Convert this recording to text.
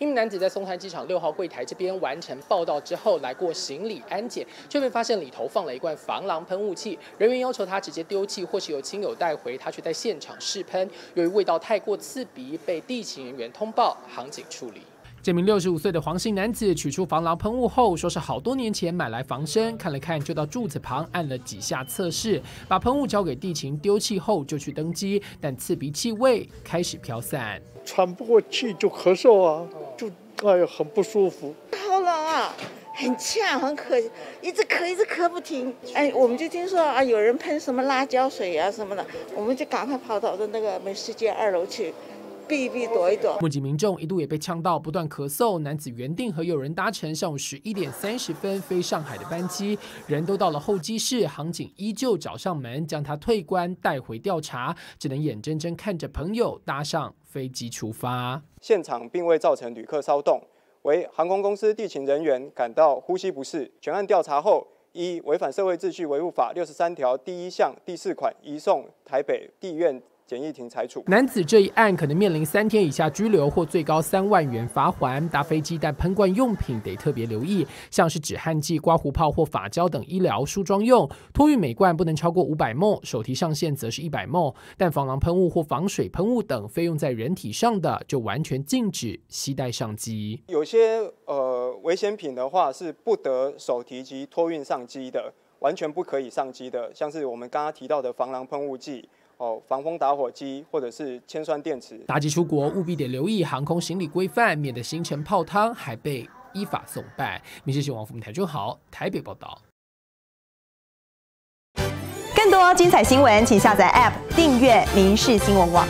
一名男子在松山机场六号柜台这边完成报到之后，来过行李安检，却被发现里头放了一罐防狼喷雾器。人员要求他直接丢弃，或是由亲友带回，他却在现场试喷。由于味道太过刺鼻，被地勤人员通报，航警处理。这名六十五岁的黄姓男子取出防狼喷雾后，说是好多年前买来防身，看了看就到柱子旁按了几下测试，把喷雾交给地勤丢弃后就去登机，但刺鼻气味开始飘散，喘不过气就咳嗽啊。就哎呀，很不舒服，好冷啊，很呛，很渴，一直咳，一直咳不停。哎，我们就听说啊，有人喷什么辣椒水啊什么的，我们就赶快跑到的那个美食街二楼去。避一避，躲一躲。目击民众一度也被呛到，不断咳嗽。男子原定和友人搭乘上午十一点三十分飞上海的班机，人都到了候机室，航警依旧找上门，将他退关带回调查，只能眼睁睁看着朋友搭上飞机出发。现场并未造成旅客骚动，为航空公司地勤人员感到呼吸不适。全案调查后，依违反社会秩序维护法六十三条第一项第四款，移送台北地院。简易庭裁处男子这一案可能面临三天以下拘留或最高三万元罚款。搭飞机带喷罐用品得特别留意，像是止汗剂、刮胡泡或发胶等医疗梳妆用。托运每罐不能超过五百沫，手提上限则是一百沫。但防狼喷雾或防水喷雾等非用在人体上的，就完全禁止携带上机。有些呃危险品的话是不得手提及托运上机的，完全不可以上机的，像是我们刚刚提到的防狼喷雾剂。哦，防风打火机或者是铅酸电池。搭机出国务必得留意航空行李规范，免得行程泡汤还被依法送办。民事新闻王福台就好，台北报道。更多精彩新闻，请下载 App 订阅民事新闻网。